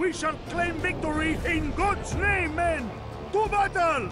We shall claim victory in God's name, men! To battle!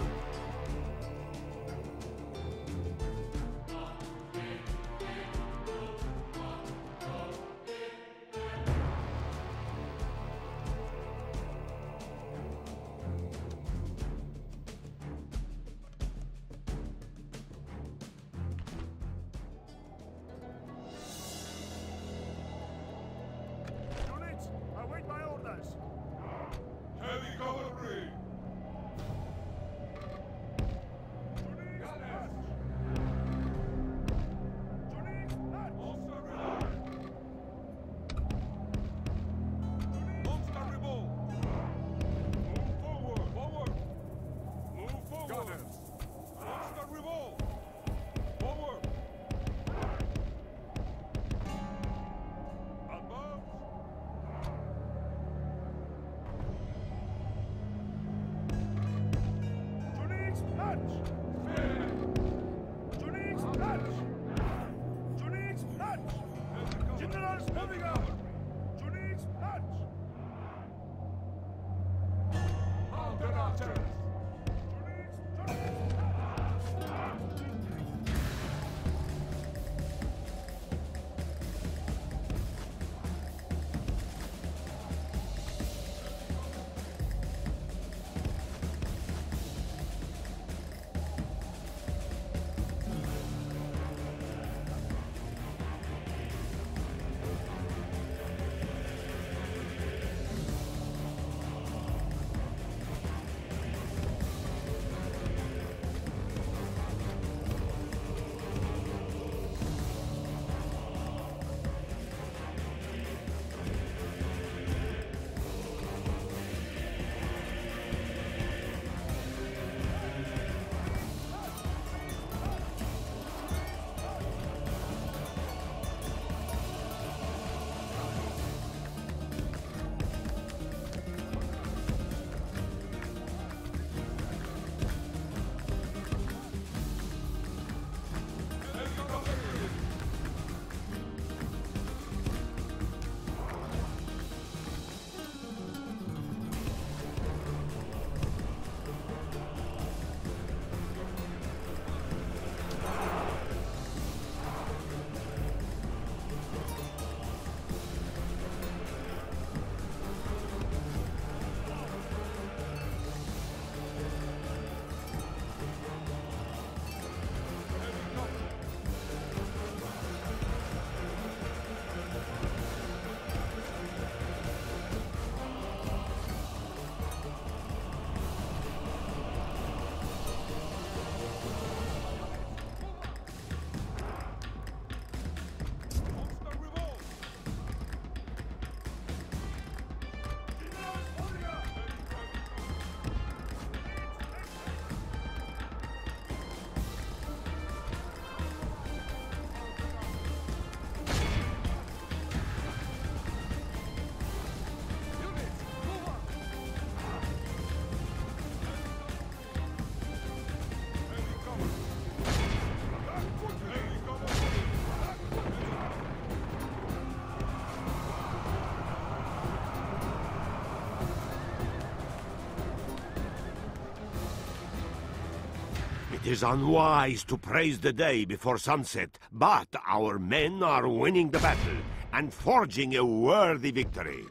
Is unwise to praise the day before sunset, but our men are winning the battle and forging a worthy victory.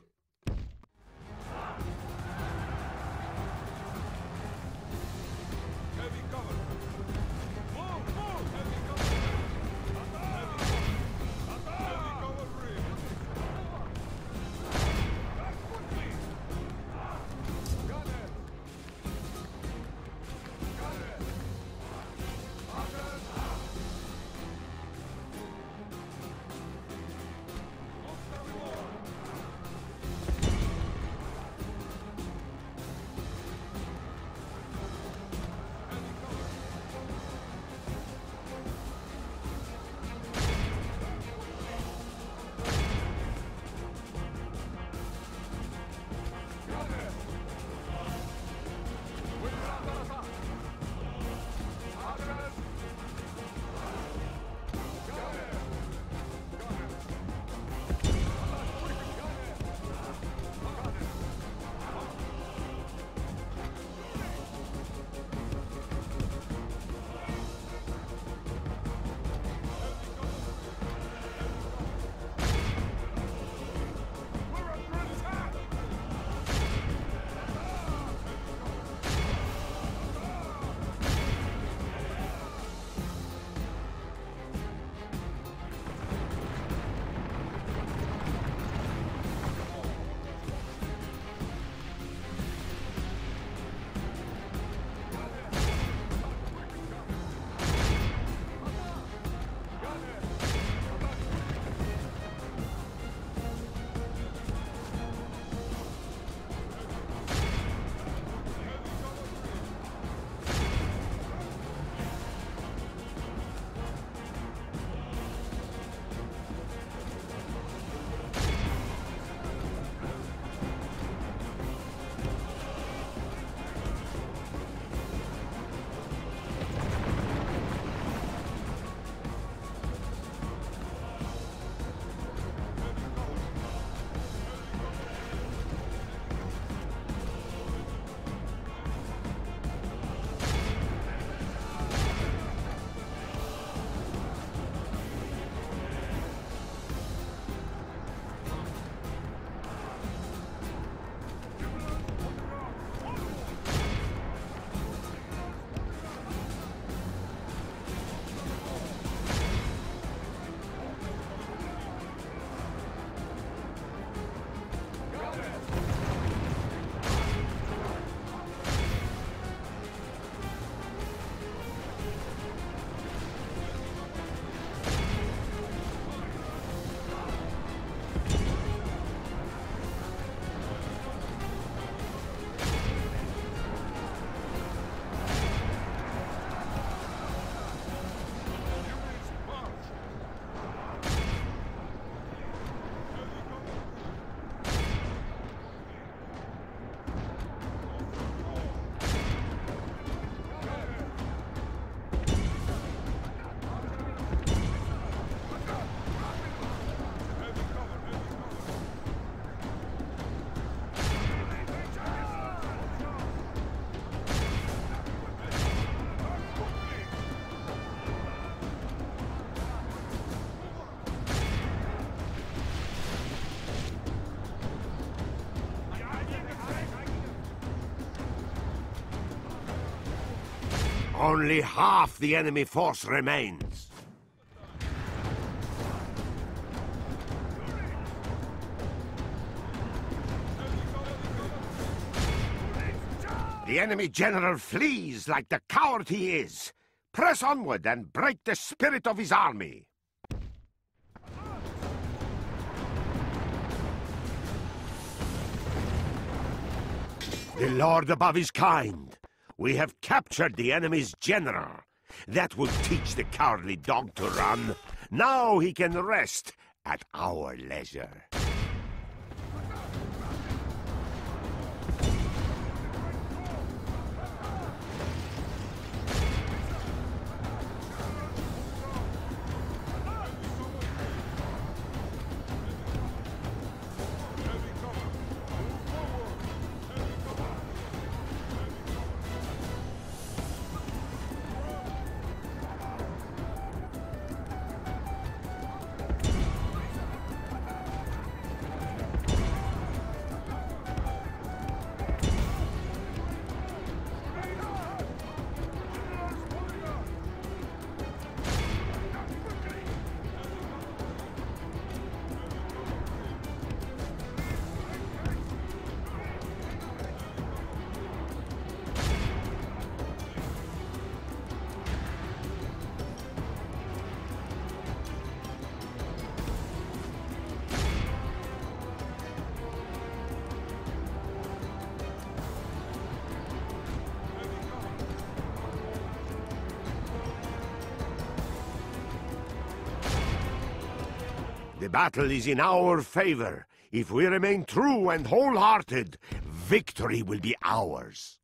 Only half the enemy force remains. The enemy general flees like the coward he is. Press onward and break the spirit of his army. The Lord above is kind. We have captured the enemy's general. That will teach the cowardly dog to run. Now he can rest at our leisure. The battle is in our favor. If we remain true and wholehearted, victory will be ours.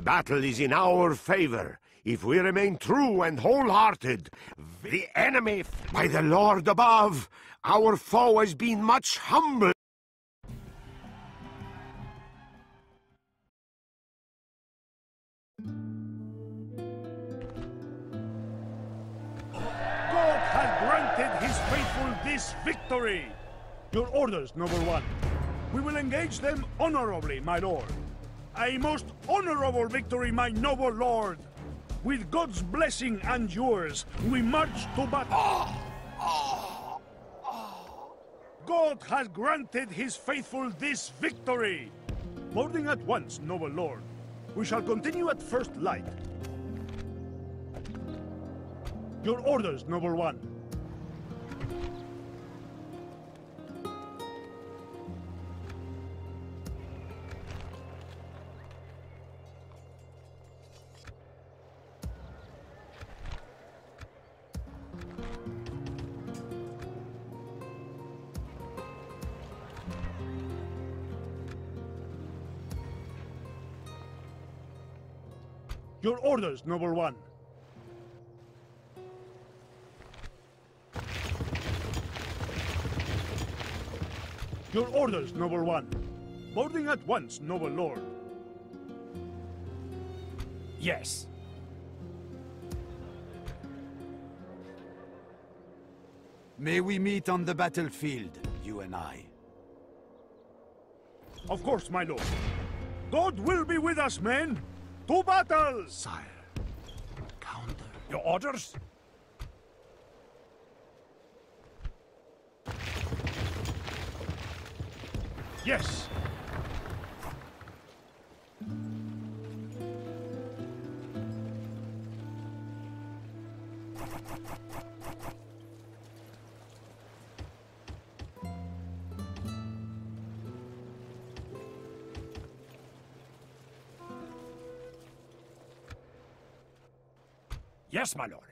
The battle is in our favor. If we remain true and wholehearted, the enemy... By the Lord above, our foe has been much humbled. God has granted his faithful this victory! Your orders, number one. We will engage them honorably, my lord. A most honorable victory, my noble lord. With God's blessing and yours, we march to battle. God has granted his faithful this victory. Boarding at once, noble lord. We shall continue at first light. Your orders, noble one. Your orders, noble one. Your orders, noble one. Boarding at once, noble lord. Yes. May we meet on the battlefield, you and I. Of course, my lord. God will be with us, men. To battle! Sire. Counter. Your orders? Yes! Yes, my lord.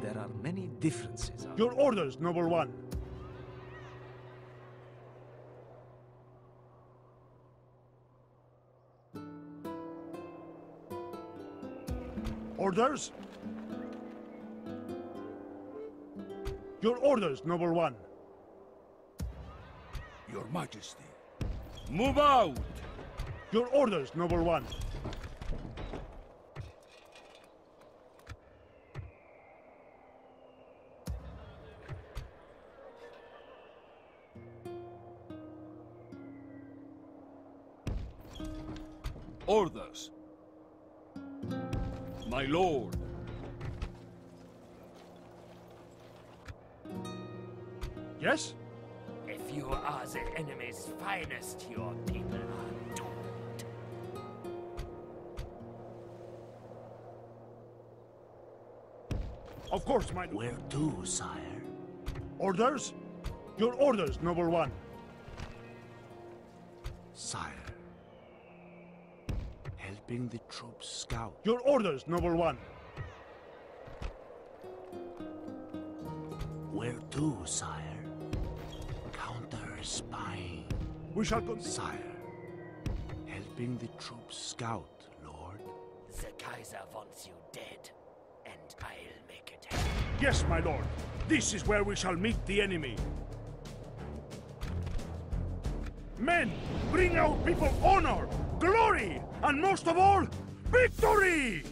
There are many differences. Your orders, noble one. Orders? Your orders, noble one. Your Majesty. Move out! Your orders, noble one. Orders. My lord. Yes? If you are the enemy's finest, your people are doomed. Of course, my lord. Where to, sire? orders? Your orders, noble one. Sire. Helping the troops scout. Your orders, noble one. Where to, sire? Counter spying. We shall con- Sire. Helping the troops scout, Lord. The Kaiser wants you dead, and I'll make it happen. Yes, my lord. This is where we shall meet the enemy. Men, bring our people honor, glory, and most of all, victory!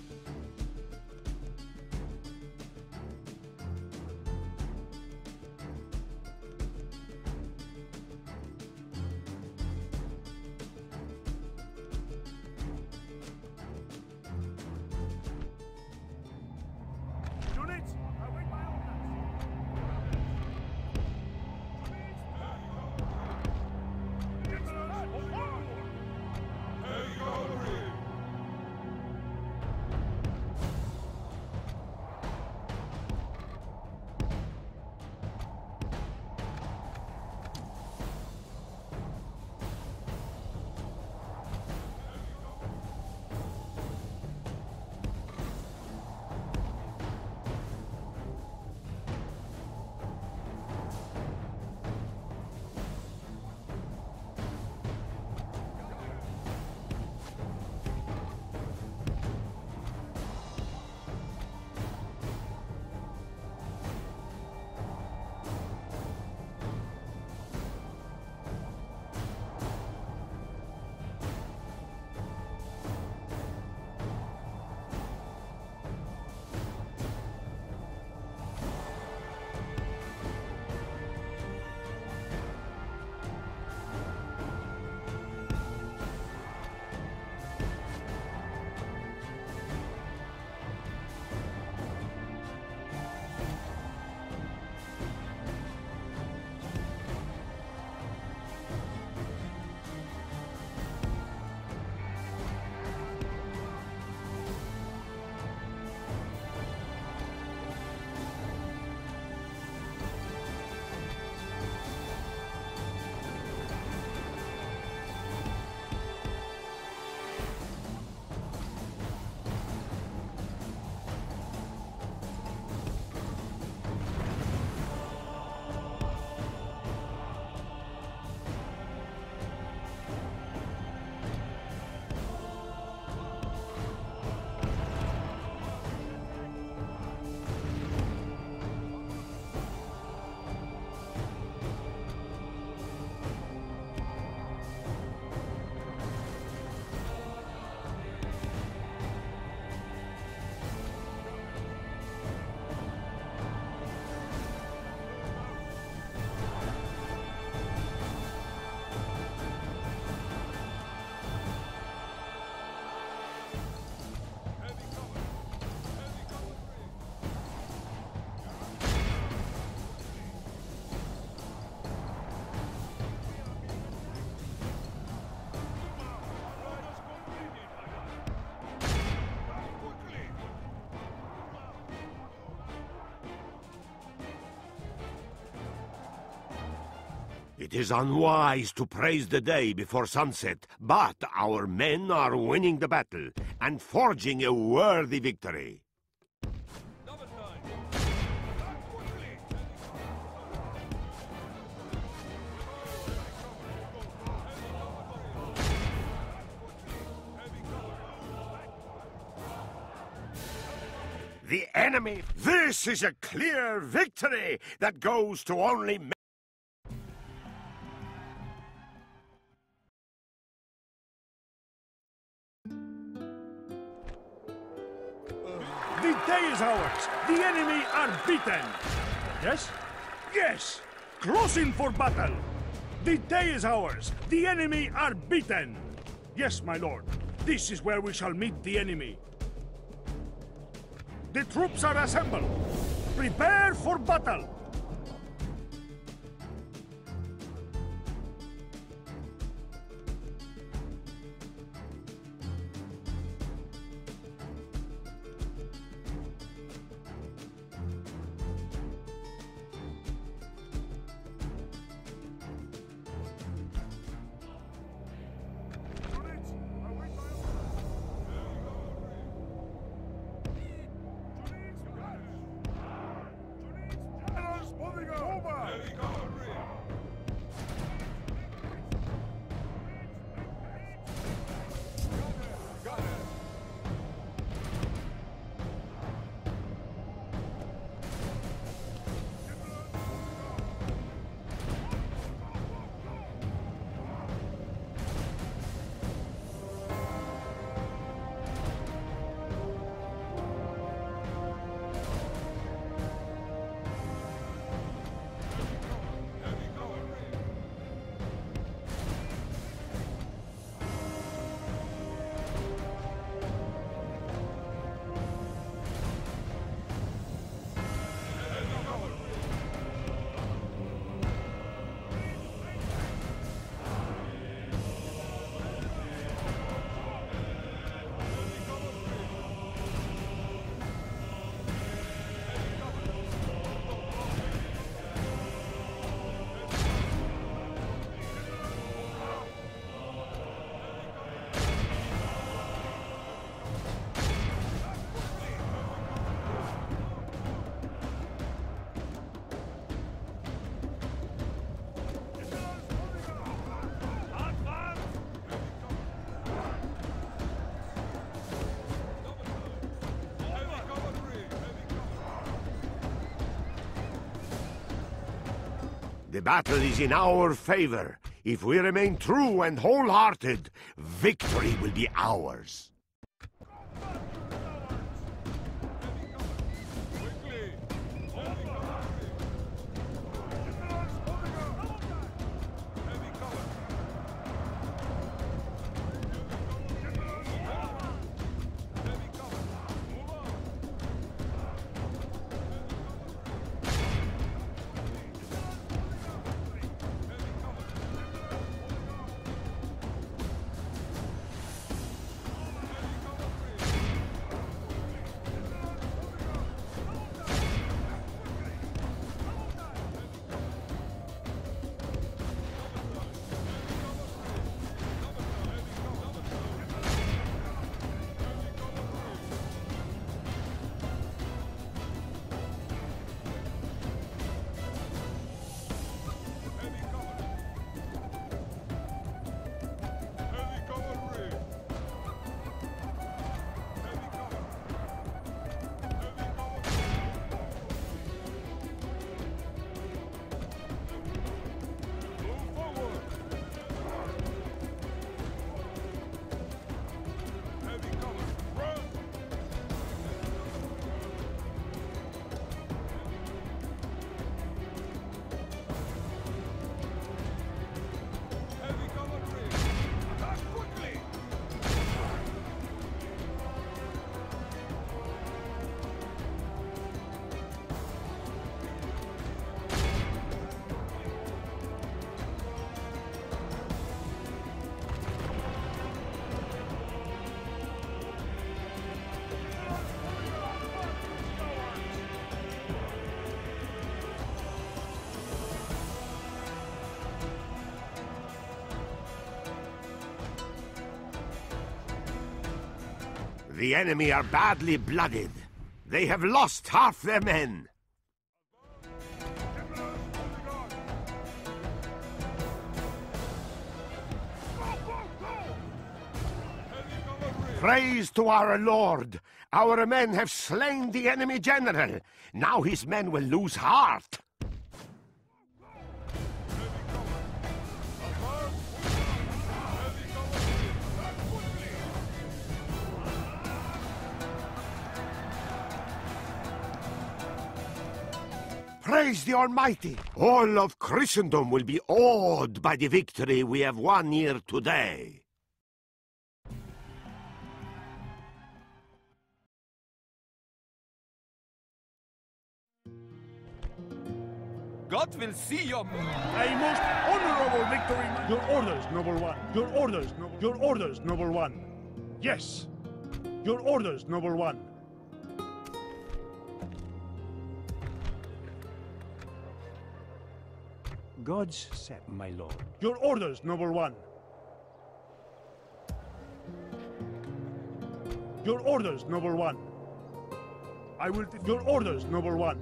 It is unwise to praise the day before sunset, but our men are winning the battle and forging a worthy victory. The enemy! This is a clear victory that goes to only ours. The enemy are beaten. Yes? Yes! Closing for battle. The day is ours. The enemy are beaten. Yes, my lord. This is where we shall meet the enemy. The troops are assembled. Prepare for battle. Battle is in our favor. If we remain true and wholehearted, victory will be ours. The enemy are badly blooded. They have lost half their men. Praise to our Lord! Our men have slain the enemy general. Now his men will lose heart. Praise the Almighty! All of Christendom will be awed by the victory we have won here today. God will see your... A most honorable victory. Your orders, noble one. Your orders, noble. Your orders, noble one. Yes. Your orders, noble one. God's set, my lord. Your orders, noble one. Your orders, noble one. I will. Your orders, noble one.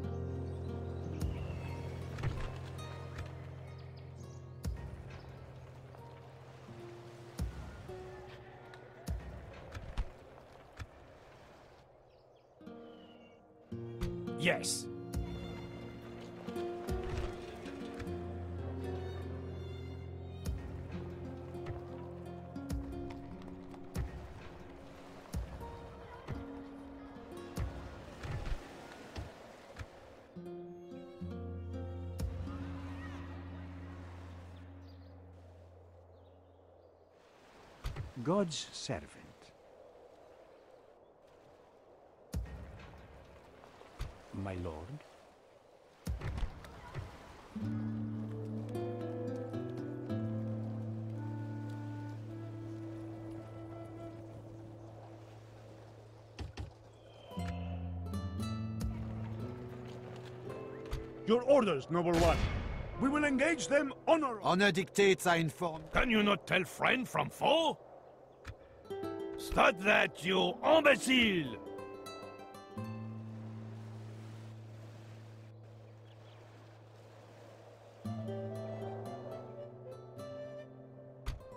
God's servant. My lord. Your orders, noble one. We will engage them honor. Honor dictates I inform. Can you not tell friend from foe? Start that, you imbecile!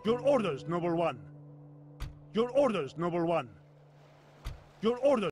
Your orders, noble one. Your orders, noble one. Your orders.